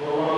Well,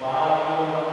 Bahagi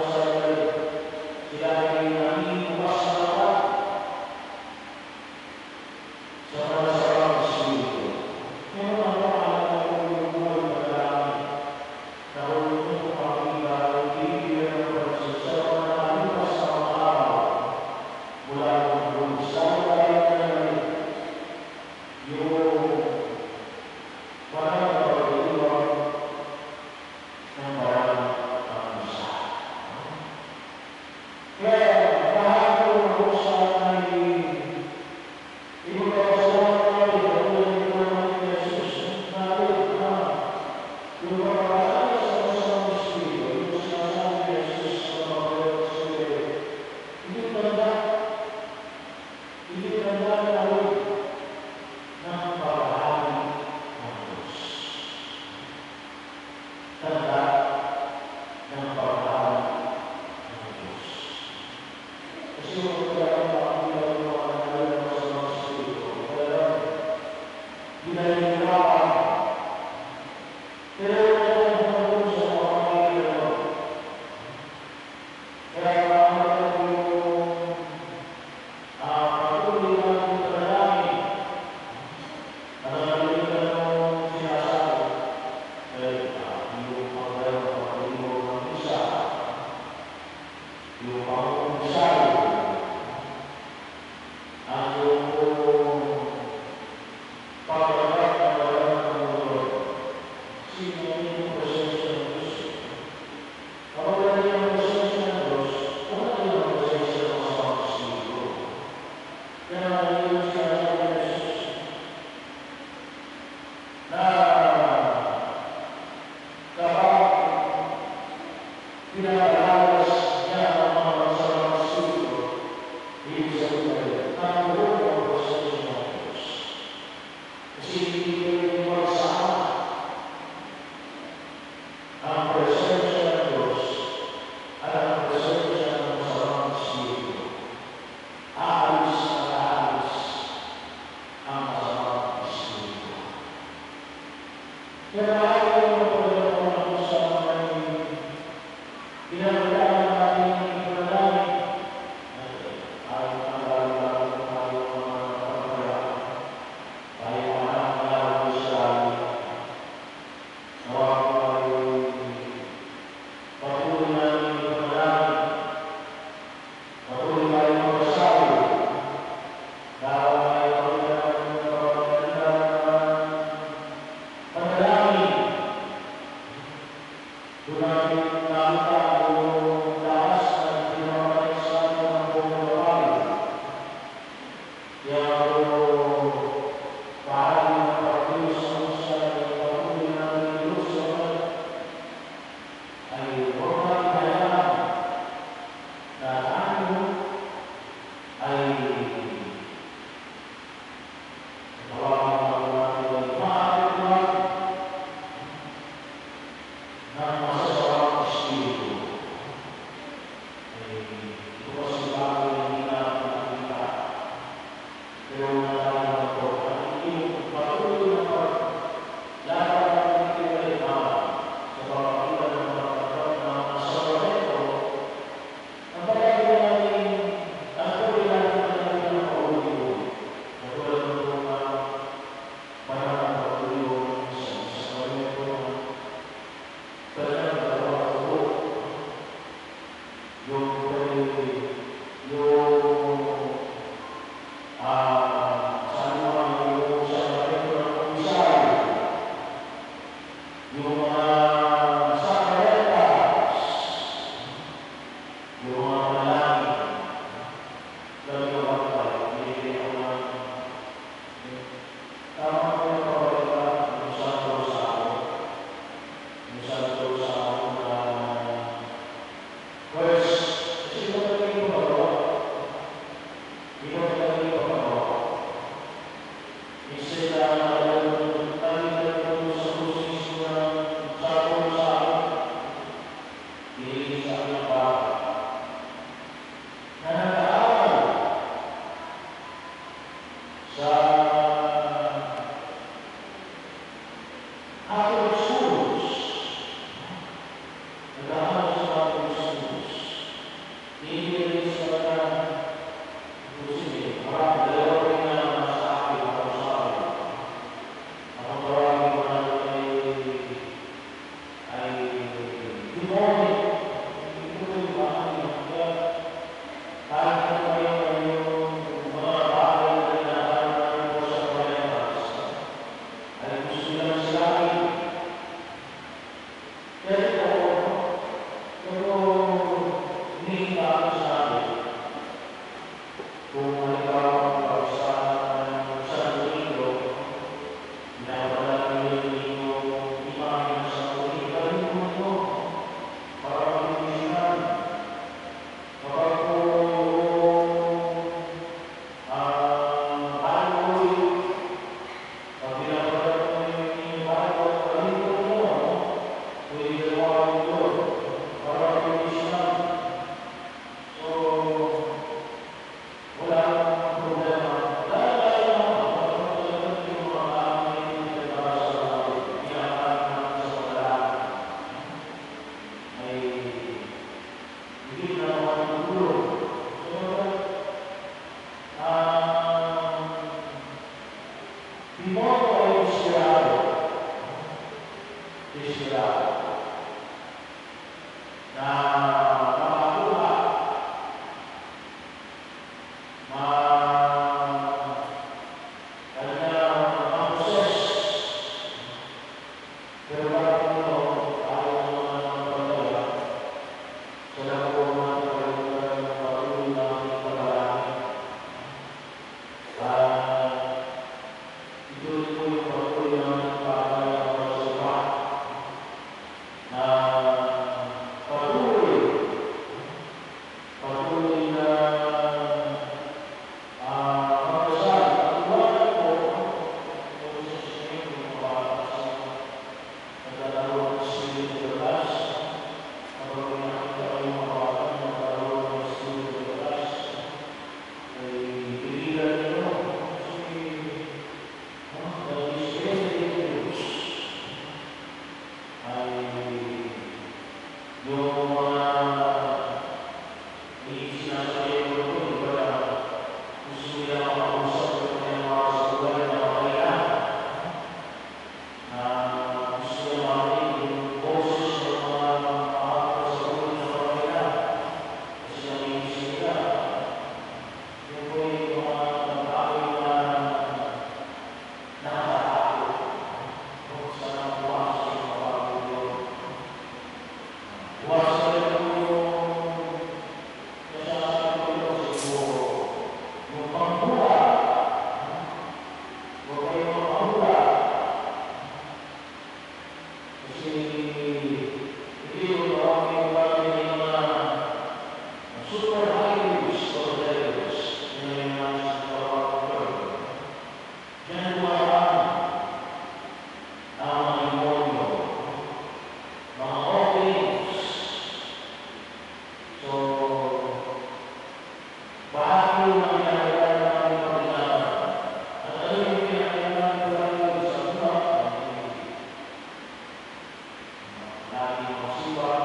Lagi masipa,